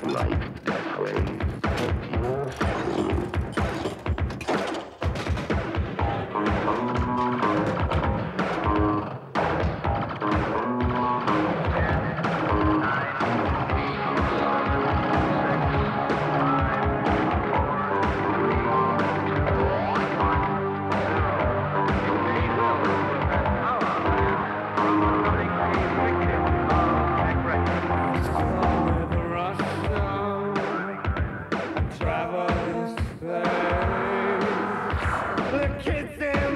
like death way. kissing